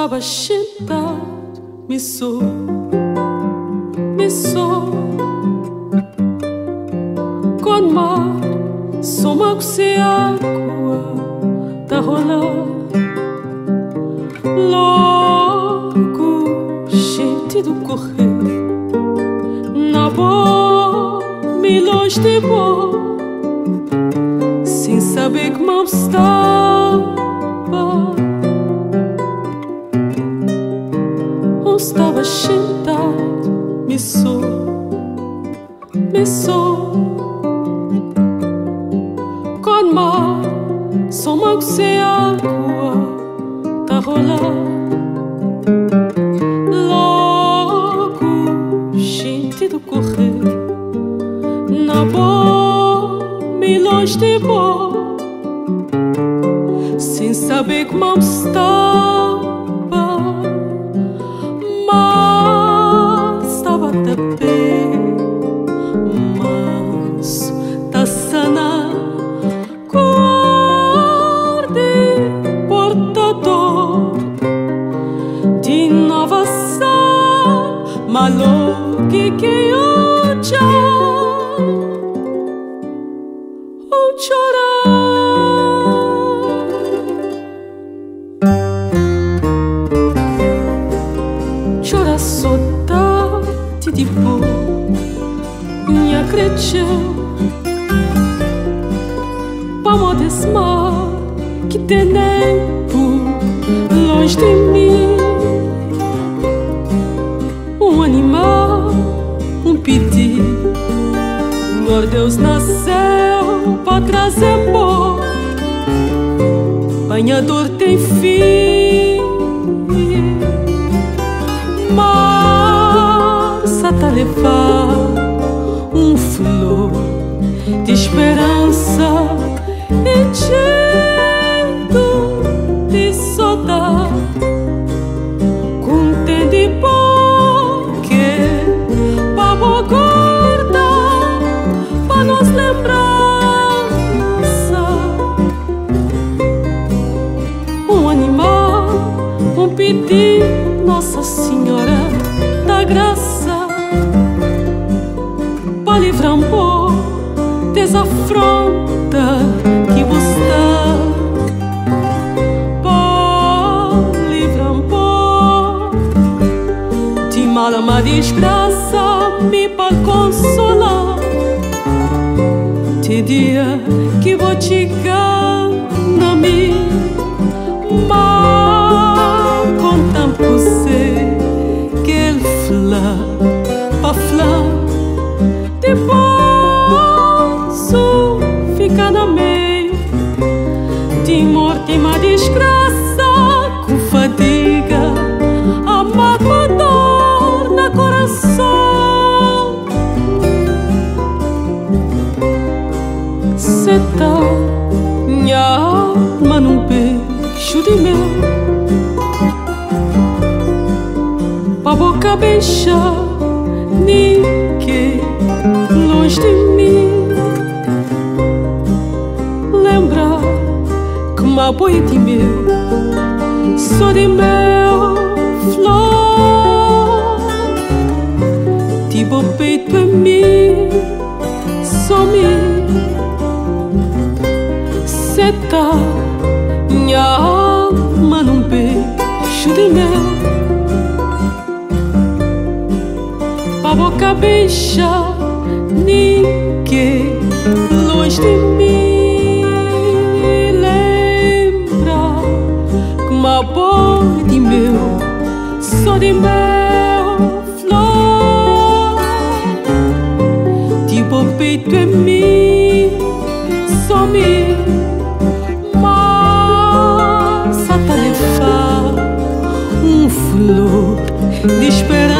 estava sentado, me sou, me sou. Com mar, sou mago se água, tá rolando. Logo, gente do correr, na boa, longe de boa, sem saber que mal estava. sentado, me sou, me sou. Com mar, sou mago sem água, tá rolando. Logo, gente do correr, na boa, me longe de boa, sem saber como está. Malo que chora ti tipo minha creche Vamos desmar que tem tempo longe de mim para trazer pó. Banhador tem fim, mas a levar um flor de esperança enchendo pedir Nossa Senhora da Graça para livrar um desafronta que você para livrar um pouco de mala uma desgraça me para consolar. Te dia que vou te na minha no meio de morte e uma desgraça com fadiga, a mágoa dor no coração. Seta minha alma num beijo de mel, pra boca beijar ninguém longe de mim. De meu, sou de meu flor. Tipo peito em mim, só me seta minha alma num beijo de mel. A boca beija ninguém longe de mim. Só de meu flor. Tipo peito em mim, só me massa tá levar um flor de esperança.